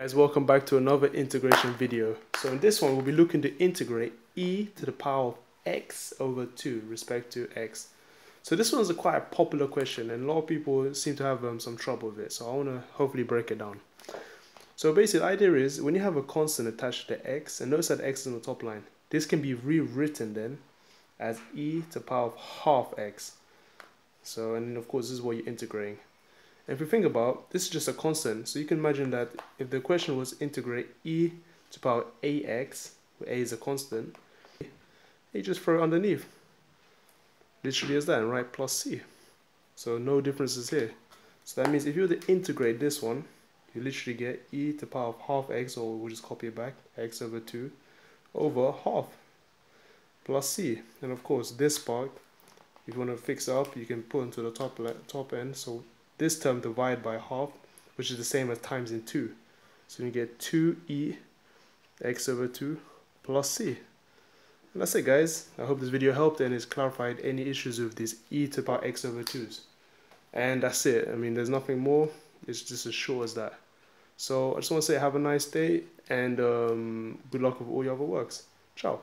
Guys, welcome back to another integration video. So in this one, we'll be looking to integrate e to the power of x over 2 respect to x. So this one's a quite a popular question and a lot of people seem to have um, some trouble with it. So I want to hopefully break it down. So basically the idea is when you have a constant attached to the x and notice that x is on the top line, this can be rewritten then as e to the power of half x. So and of course this is what you're integrating. If you think about this is just a constant, so you can imagine that if the question was integrate e to power ax, where a is a constant, you just throw it underneath. Literally as that, and write plus c. So no differences here. So that means if you were to integrate this one, you literally get e to the power of half x, or we'll just copy it back, x over 2, over half, plus c. And of course, this part, if you want to fix up, you can put into the top, top end, so this term divided by half, which is the same as times in 2. So you get 2e x over 2 plus c. And that's it guys. I hope this video helped and has clarified any issues with these e to the power x over 2s. And that's it. I mean, there's nothing more. It's just as short as that. So I just want to say have a nice day and um, good luck with all your other works. Ciao.